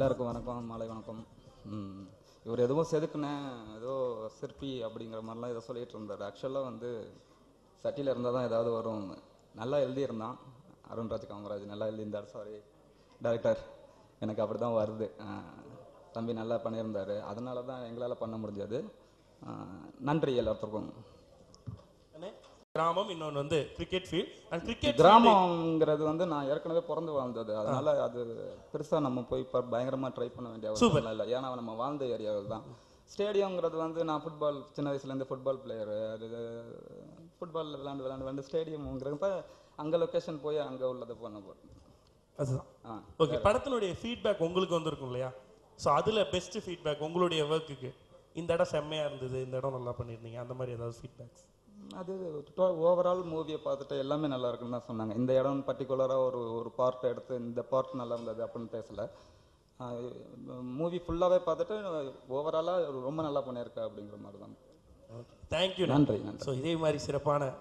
எல்லாருக்கும் வணக்கம் மாலை வணக்கம். இவர் எதுவும் செதுக்குனேன் ஏதோ சிற்பி அப்படிங்கிற மாதிரிலாம் ஏதோ சொல்லிட்டு இருந்தார். ஆக்சுவலாக வந்து சட்டியில் இருந்தால் தான் ஏதாவது வரும் நல்லா எழுதியிருந்தான். அருண்ராஜ் காமராஜ் நல்லா எழுதியிருந்தார் சாரி டைரக்டர் எனக்கு அப்படி தான் வருது தம்பி நல்லா பண்ணியிருந்தார். அதனால தான் எங்களால் பண்ண முடிஞ்சது. நன்றி எல்லாத்துக்கும். கிராமம் இன்னொன்று வந்து கிரிக்கெட் ஃபீல்ட் அண்ட் கிரிக்கெட் கிராமங்கிறது வந்து நான் ஏற்கனவே பிறந்து வாழ்ந்தது. அதனால அது பெருசா நம்ம போய் இப்போ பயங்கரமா ட்ரை பண்ண வேண்டிய அவசியம் இல்லை ஏன்னா நம்ம வாழ்ந்த ஏரியாவில் தான். ஸ்டேடியம்ங்கிறது வந்து நான் ஃபுட்பால் சின்ன வயசுலேருந்து ஃபுட்பால் பிளேயரு அது ஃபுட்பால் விளாண்டு விளாண்டு விளாண்டு ஸ்டேடியம்ங்கிறப்ப அங்கே லொக்கேஷன் போய் அங்கே உள்ளதை பண்ண போகிறேன் அதுதான். ஆ. ஓகே படத்தினுடைய ஃபீட்பேக் உங்களுக்கு வந்திருக்கும் இல்லையா? ஸோ அதில் பெஸ்ட் ஃபீட்பேக் உங்களுடைய ஒர்க்குக்கு இந்த இடம் செம்மையா இருந்தது இந்த இடம் நல்லா பண்ணியிருந்தீங்க அந்த மாதிரி ஏதாவது ஃபீட்பேக்ஸ் அது ஓவரால் மூவியை பார்த்துட்டு எல்லாமே நல்லா இருக்குன்னு தான் சொன்னாங்க. இந்த இடம் பர்டிகுலராக ஒரு ஒரு பார்ட் எடுத்து இந்த பார்ட் நல்லா இருந்தது அப்படின்னு பேசல. மூவி ஃபுல்லாகவே பார்த்துட்டு ஓவராலாக ரொம்ப நல்லா பண்ணியிருக்கா அப்படிங்கிற மாதிரி தான். தேங்க்யூ நன்றி. நன்றி ஸோ இதே மாதிரி சிறப்பான